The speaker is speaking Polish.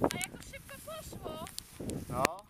A jak to szybko poszło! No.